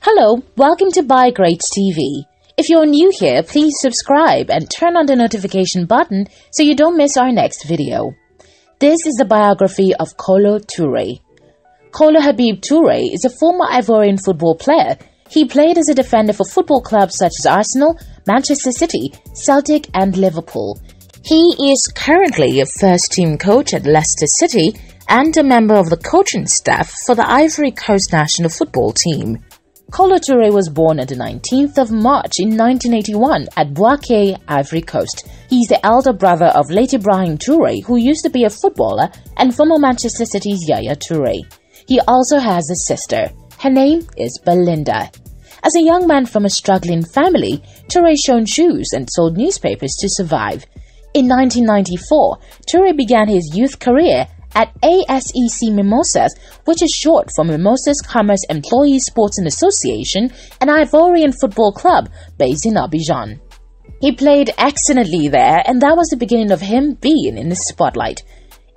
Hello, welcome to Bio Greats TV. If you're new here, please subscribe and turn on the notification button so you don't miss our next video. This is the biography of Kolo Toure. Kolo Habib Toure is a former Ivorian football player. He played as a defender for football clubs such as Arsenal, Manchester City, Celtic, and Liverpool. He is currently a first team coach at Leicester City and a member of the coaching staff for the Ivory Coast national football team. Kolo Toure was born on the 19th of March in 1981 at Bouaké, Ivory Coast. He's the elder brother of late Ibrahim Toure, who used to be a footballer, and former Manchester City's Yaya Toure. He also has a sister. Her name is Belinda. As a young man from a struggling family, Toure shone shoes and sold newspapers to survive. In 1994, Toure began his youth career at ASEC Mimosas, which is short for Mimosas Commerce Employees Sports and Association, an Ivorian football club based in Abidjan. He played excellently there, and that was the beginning of him being in the spotlight.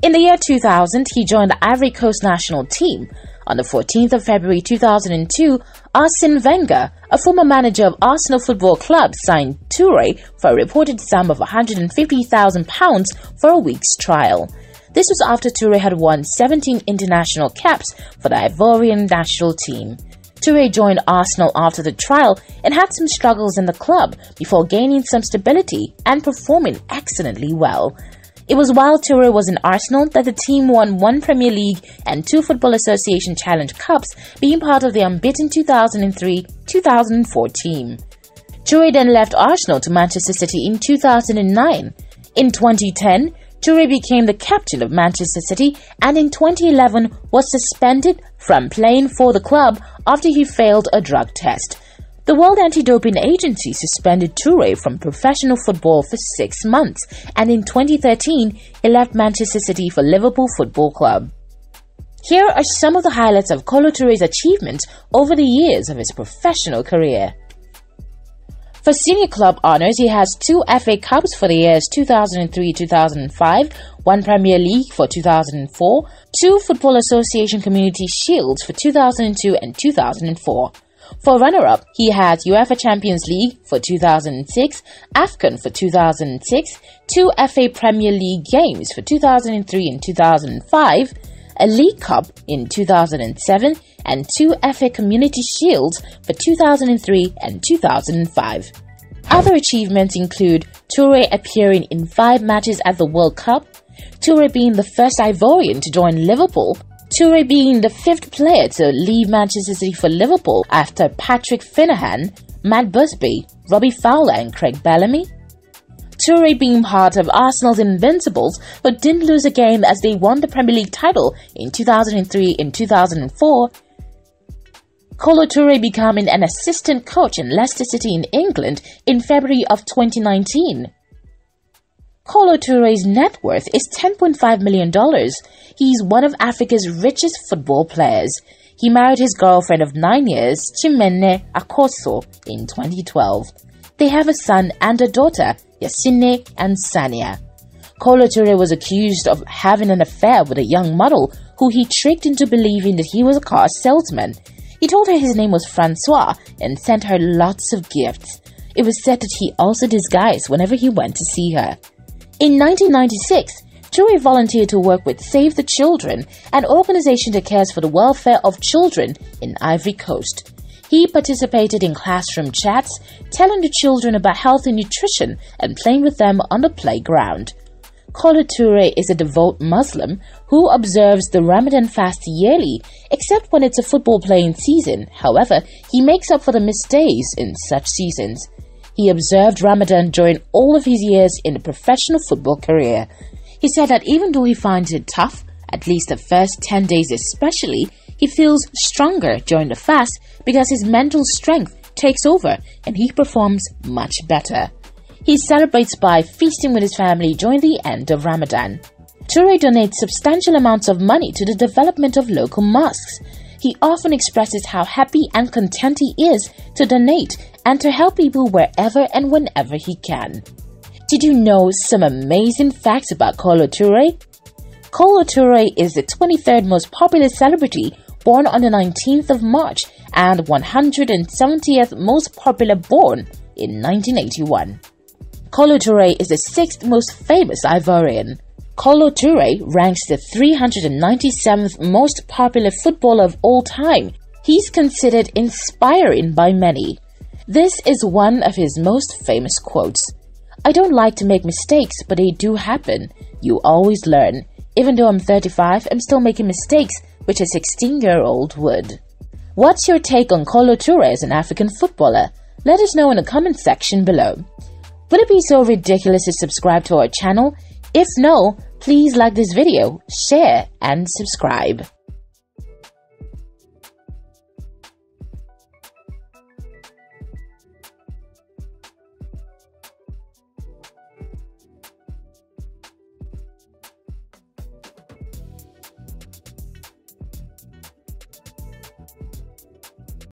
In the year 2000, he joined the Ivory Coast national team. On the 14th of February 2002, Arsene Wenger, a former manager of Arsenal Football Club, signed Toure for a reported sum of £150,000 for a week's trial. This was after Toure had won 17 international caps for the Ivorian national team. Toure joined Arsenal after the trial and had some struggles in the club before gaining some stability and performing excellently well. It was while Toure was in Arsenal that the team won one Premier League and two Football Association Challenge Cups, being part of the unbeaten 2003-2004 team. Toure then left Arsenal to Manchester City in 2009. In 2010, Toure became the captain of Manchester City and in 2011 was suspended from playing for the club after he failed a drug test. The World Anti-Doping Agency suspended Toure from professional football for six months, and in 2013 he left Manchester City for Liverpool Football Club. Here are some of the highlights of Kolo Toure's achievements over the years of his professional career. For senior club honours, he has two FA Cups for the years 2003-2005, one Premier League for 2004, two Football Association Community Shields for 2002 and 2004. For runner-up, he has UEFA Champions League for 2006, AFCON for 2006, two FA Premier League games for 2003 and 2005, a League Cup in 2007, and two FA Community Shields for 2003 and 2005. Other achievements include Toure appearing in five matches at the World Cup, Toure being the first Ivorian to join Liverpool, Toure being the fifth player to leave Manchester City for Liverpool after Patrick Finnehan, Matt Busby, Robbie Fowler and Craig Bellamy, Toure being part of Arsenal's Invincibles but didn't lose a game as they won the Premier League title in 2003 and 2004, Kolo Toure becoming an assistant coach in Leicester City in England in February of 2019. Kolo Toure's net worth is $10.5 million. He's one of Africa's richest football players. He married his girlfriend of nine years, Chimene Akoso, in 2012. They have a son and a daughter, Yasine and Sania. Kolo Toure was accused of having an affair with a young model who he tricked into believing that he was a car salesman. He told her his name was Francois and sent her lots of gifts. It was said that he also disguised whenever he went to see her. In 1996, Toure volunteered to work with Save the Children, an organization that cares for the welfare of children in Ivory Coast. He participated in classroom chats, telling the children about healthy nutrition and playing with them on the playground. Toure is a devout Muslim who observes the Ramadan fast yearly, except when it's a football playing season. However, he makes up for the missed days in such seasons. He observed Ramadan during all of his years in a professional football career. He said that even though he finds it tough, at least the first 10 days especially, he feels stronger during the fast because his mental strength takes over and he performs much better. He celebrates by feasting with his family during the end of Ramadan. Toure donates substantial amounts of money to the development of local mosques. He often expresses how happy and content he is to donate and to help people wherever and whenever he can. Did you know some amazing facts about Kolo Toure? Kolo Toure is the 23rd most popular celebrity born on the 19th of March and 170th most popular born in 1981. Kolo Toure is the sixth most famous Ivorian. Kolo Toure ranks the 397th most popular footballer of all time. He's considered inspiring by many. This is one of his most famous quotes. I don't like to make mistakes, but they do happen. You always learn. Even though I'm 35, I'm still making mistakes, which a 16 year old would. What's your take on Kolo Toure as an African footballer? Let us know in the comment section below. Would it be so ridiculous to subscribe to our channel? If no, please like this video, share, and subscribe.